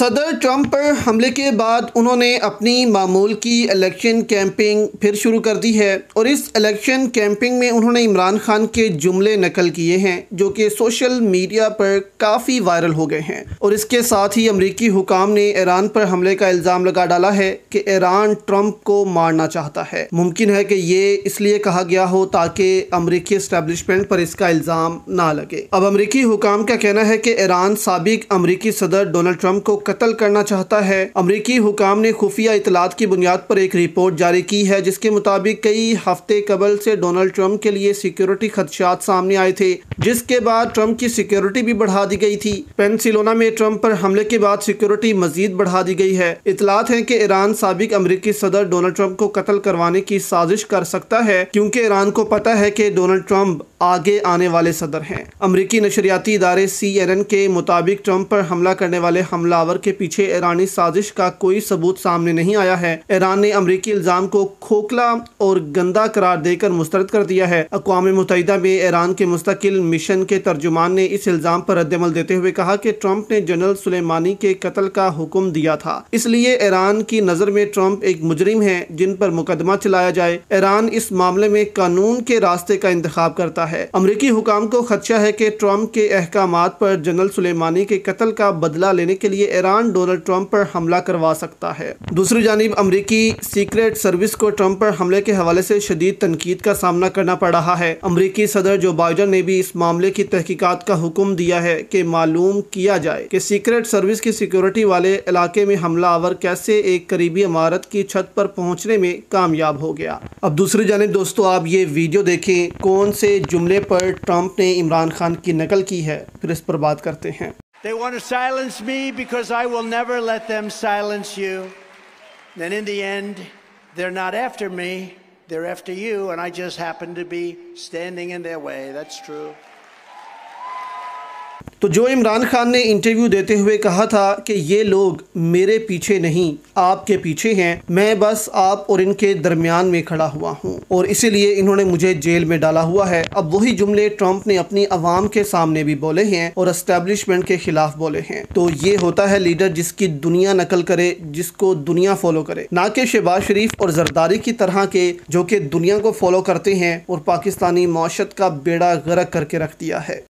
صدر ٹرمپ پر حملے کے بعد انہوں نے اپنی معمول کی الیکشن کیمپنگ پھر شروع کر دی ہے اور اس الیکشن کیمپنگ میں انہوں نے عمران خان کے جملے نقل کیے ہیں جو کہ سوشل میڈیا پر کافی وائرل ہو گئے ہیں۔ اور اس کے ساتھ ہی امریکی حکام نے ایران پر حملے کا الزام لگا ڈالا ہے کہ ایران ٹرمپ کو مارنا چاہتا ہے۔ ممکن ہے کہ یہ اس لیے کہا گیا ہو تاکہ امریکی اسٹیبلشمنٹ پر اس کا الزام نہ لگے۔ اب امریکی حکام کا کہنا ہے کہ ایران سابق امریکی صدر ڈونلڈ ٹرمپ کو قتل کرنا چاہتا ہے۔ امریکی حکام نے خفیہ اطلاعات کی بنیاد پر ایک رپورٹ جاری کی ہے، جس کے مطابق کئی ہفتے قبل سے ڈونلڈ ٹرمپ کے لیے سیکیورٹی خدشات سامنے آئے تھے، جس کے بعد ٹرمپ کی سیکیورٹی بھی بڑھا دی گئی تھی۔ پینسلونا میں ٹرمپ پر حملے کے بعد سیکیورٹی مزید بڑھا دی گئی ہے۔ اطلاعات ہیں کہ ایران سابق امریکی صدر ڈونلڈ ٹرمپ کو قتل کروانے کی سازش کر سکتا ہے، کیونکہ ایران کو پتا ہے کہ ڈونلڈ ٹرمپ آگے آنے والے صدر ہیں۔ امریکی نشریاتی ادارے سی این این کے مطابق ٹرمپ پر حملہ کرنے والے حملہ آور کے پیچھے ایرانی سازش کا کوئی ثبوت سامنے نہیں آیا ہے۔ ایران نے امریکی الزام کو کھوکھلا اور گندا قرار دے کر مسترد کر دیا ہے۔ اقوام متحدہ میں ایران کے مستقل مشن کے ترجمان نے اس الزام پر رد عمل دیتے ہوئے کہا کہ ٹرمپ نے جنرل سلیمانی کے قتل کا حکم دیا تھا۔ اس لیے ایران کی نظر میں ٹرمپ ایک مجرم ہے جن پر مقدمہ چلایا جائے۔ ایران اس معاملے میں قانون کے راستے کا انتخاب کرتا ہے۔ امریکی حکام کو خدشہ ہے کہ ٹرمپ کے احکامات پر جنرل سلیمانی کے قتل کا بدلہ لینے کے لیے ایران ڈونلڈ ٹرمپ پر حملہ کروا سکتا ہے۔ دوسری جانب، امریکی سیکریٹ سروس کو ٹرمپ پر حملے کے حوالے سے شدید تنقید کا سامنا کرنا پڑ رہا ہے۔ امریکی صدر جو بائیڈن نے بھی اس معاملے کی تحقیقات کا حکم دیا ہے کہ معلوم کیا جائے کہ سیکریٹ سروس کی سیکیورٹی والے علاقے میں حملہ آور کیسے ایک قریبی عمارت کی چھت پر پہنچنے میں کامیاب ہو گیا۔ اب دوسری جانب، دوستو، آپ یہ ویڈیو دیکھیں کون سے جملے پر ٹرمپ نے عمران خان کی نقل کی ہے پھر اس پر بات کرتے ہیں They want to silence me because I will never let them silence you. Then in the end, they're not after me, they're after you, and I just happen to be standing in their way. That's true. تو جو عمران خان نے interview دیتے ہوئے کہا تھا کہ یہ لوگ میرے پیچھے نہیں، آپ کے پیچھے ہیں، میں بس آپ اور ان کے درمیان میں کھڑا ہوا ہوں اور اسی لیے انہوں نے مجھے جیل میں ڈالا ہوا ہے۔ اب وہی جملے ٹرمپ نے اپنی عوام کے سامنے بھی بولے ہیں اور اسٹیبلشمنٹ کے خلاف بولے ہیں۔ تو یہ ہوتا ہے لیڈر جس کی دنیا نقل کرے، جس کو دنیا فالو کرے۔ نہ کہ شہباز شریف اور زرداری کی طرح کے جو کہ دنیا کو فالو کرتے ہیں اور پاکستانی معاشرت کا بیڑا غرق کر کے رکھ دیا ہے۔